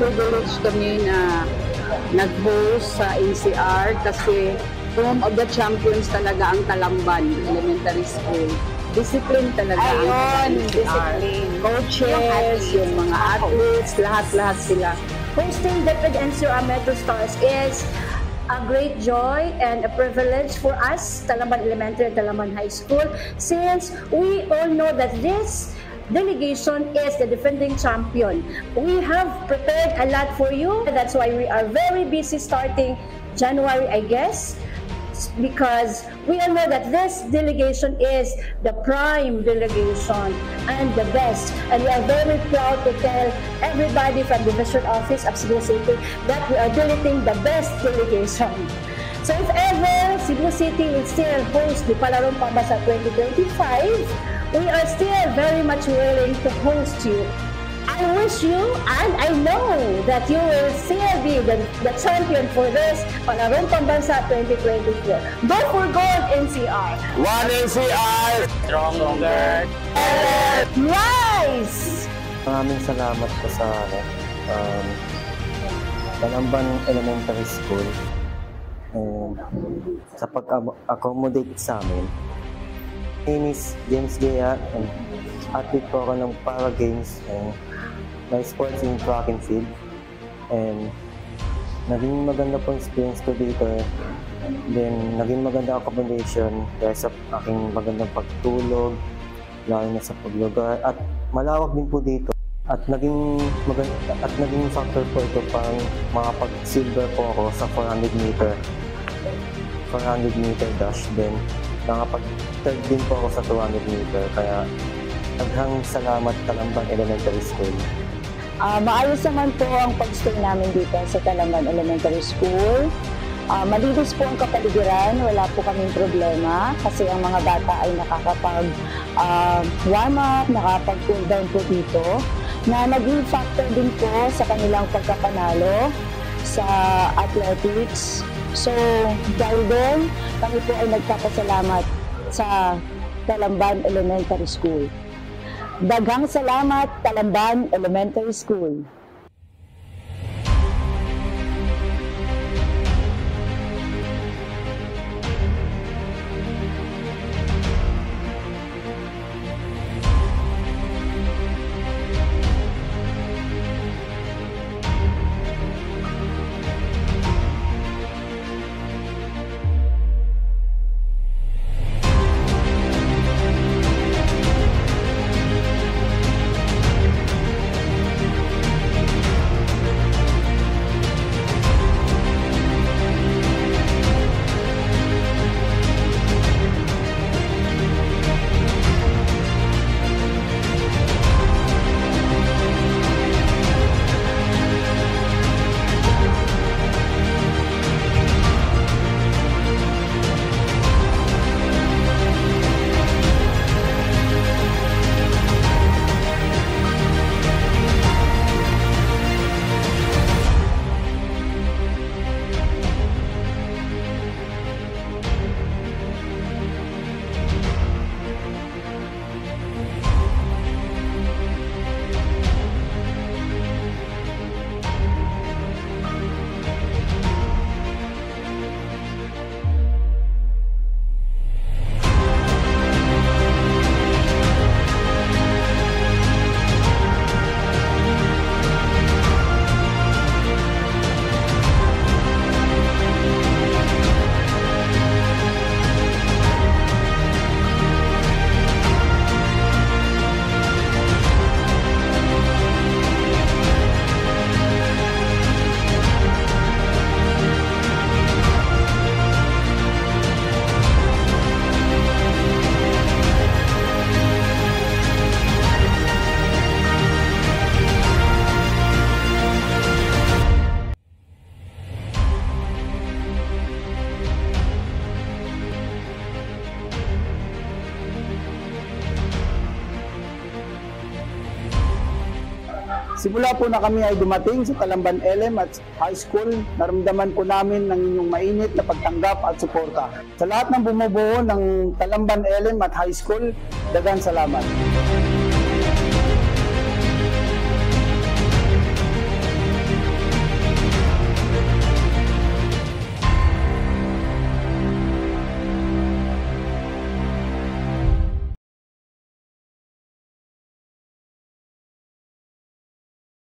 privilege kami na nag-host sa NCR kasi home of the champions talaga ang Talamban Elementary School. Discipline talaga Ayun, ang discipline. Coaches, Yung athletes. yung mga athletes, lahat-lahat sila. Hosting DepEd NCR Metro Stars is a great joy and a privilege for us, Talaman Elementary and Talaman High School, since we all know that this delegation is the defending champion. We have prepared a lot for you. That's why we are very busy starting January, I guess because we all know that this delegation is the prime delegation and the best. And we are very proud to tell everybody from the district office of Cebu City that we are deleting the best delegation. So if ever Cebu City will still host the Palarong Pabasa 2025, we are still very much willing to host you. I wish you and I know that you will still be the, the champion for this Palarong Pambansa 2024. Go for gold, NCR! One NCR! Stronger. Rise! Maraming salamat po sa um, Talamban Elementary School and sa pag-accommodate sa amin. Name is James Gea and athlete po ako ng Para Games and my sports in track and field. And naging maganda po experience ko dito. Then, naging maganda accommodation dahil sa aking magandang pagtulog, lalo na sa paglugar. At malawak din po dito. At naging maganda, at naging factor po ito pang makapag-silver po ako sa 400 meter 400 meter dash then nakapag third din po ako sa 200 meter kaya naghang salamat Talambang Elementary School. Ah, maayos naman po ang pag-stay namin dito sa Talangan Elementary School. Ah, malinis po ang kapaligiran, wala po kaming problema kasi ang mga bata ay nakakapag ah, warm up, nakakapag-cool down po dito na naging factor din po sa kanilang pagkapanalo sa athletics. So, dahil doon, kami po ay nagpapasalamat sa Talamban Elementary School. Daghang salamat, Talamban Elementary School. Simula po na kami ay dumating sa Talamban LM at High School, naramdaman po namin ng inyong mainit na pagtanggap at suporta. Sa lahat ng bumubuo ng Talamban LM at High School, dagan salamat.